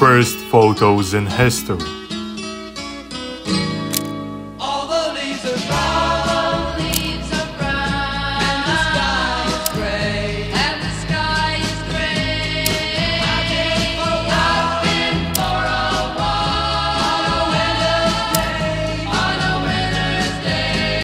first photos in history.